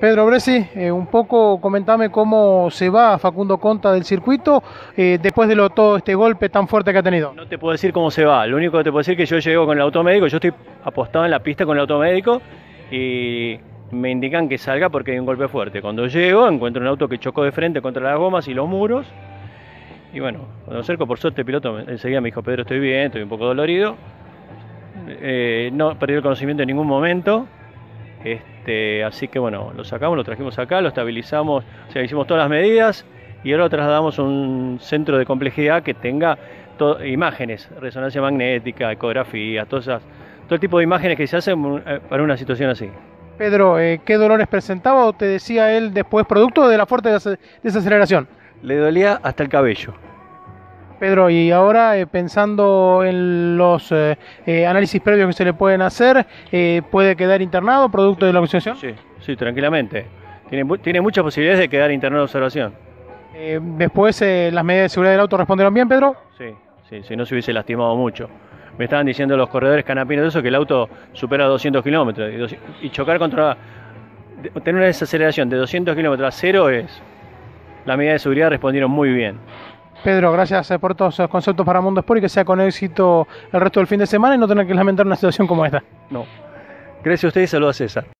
Pedro Bresi, eh, un poco comentame cómo se va Facundo Conta del circuito eh, después de lo, todo este golpe tan fuerte que ha tenido. No te puedo decir cómo se va, lo único que te puedo decir es que yo llego con el automédico, yo estoy apostado en la pista con el automédico y me indican que salga porque hay un golpe fuerte. Cuando llego encuentro un auto que chocó de frente contra las gomas y los muros y bueno, cuando acerco por suerte el piloto enseguida me dijo Pedro estoy bien, estoy un poco dolorido. Eh, no perdí el conocimiento en ningún momento este, así que bueno, lo sacamos, lo trajimos acá, lo estabilizamos, o sea, hicimos todas las medidas y ahora lo trasladamos a un centro de complejidad que tenga imágenes, resonancia magnética, ecografía, todas esas, todo el tipo de imágenes que se hacen eh, para una situación así. Pedro, eh, ¿qué dolores presentaba o te decía él después producto de la fuerte desaceleración? Le dolía hasta el cabello. Pedro, y ahora eh, pensando en los eh, eh, análisis previos que se le pueden hacer, ¿puede quedar internado producto de la observación? Sí, sí, tranquilamente. Tiene, tiene muchas posibilidades de quedar internado de observación. después, ¿las medidas de seguridad del auto respondieron bien, Pedro? Sí, sí, si no se hubiese lastimado mucho. Me estaban diciendo los corredores canapinos de eso que el auto supera 200 kilómetros y, chocar contra... Tener una desaceleración de 200 kilómetros a cero es... Las medidas de seguridad respondieron muy bien. Pedro, gracias eh, por todos esos conceptos para Mundo Sport y que sea con éxito el resto del fin de semana y no tener que lamentar una situación como esta. No. Gracias a ustedes y saludos a César.